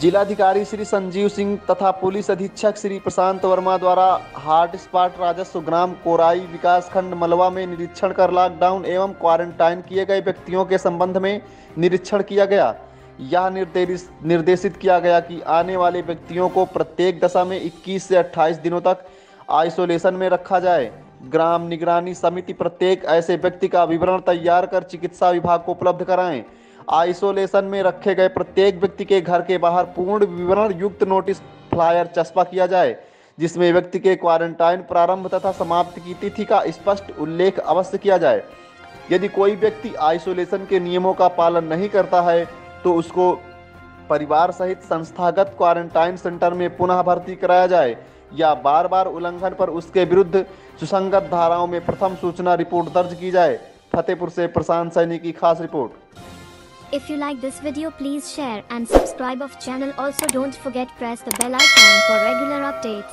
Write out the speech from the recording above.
जिलाधिकारी श्री संजीव सिंह तथा पुलिस अधीक्षक श्री प्रशांत वर्मा द्वारा हॉट स्पॉट राजस्व ग्राम कोराई विकासखंड मलवा में निरीक्षण कर लॉकडाउन एवं क्वारंटाइन किए गए व्यक्तियों के संबंध में निरीक्षण किया गया। यह निर्देश निर्देशित किया गया कि आने वाले व्यक्तियों को प्रत्येक दशा में 21 से 28 दिनों तक आइसोलेशन में रखा जाए। ग्राम निगरानी समिति प्रत्येक ऐसे व्यक्ति का विवरण तैयार कर चिकित्सा विभाग को उपलब्ध कराएँ। आइसोलेशन में रखे गए प्रत्येक व्यक्ति के घर के बाहर पूर्ण विवरण युक्त नोटिस फ्लायर चस्पा किया जाए, जिसमें व्यक्ति के क्वारंटाइन प्रारंभ तथा समाप्ति की तिथि का स्पष्ट उल्लेख अवश्य किया जाए। यदि कोई व्यक्ति आइसोलेशन के नियमों का पालन नहीं करता है तो उसको परिवार सहित संस्थागत क्वारंटाइन सेंटर में पुनः भर्ती कराया जाए या बार बार उल्लंघन पर उसके विरुद्ध सुसंगत धाराओं में प्रथम सूचना रिपोर्ट दर्ज की जाए। फतेहपुर से प्रशांत सैनी की खास report. If you like this video please share and subscribe of channel also don't forget press the bell icon for regular updates.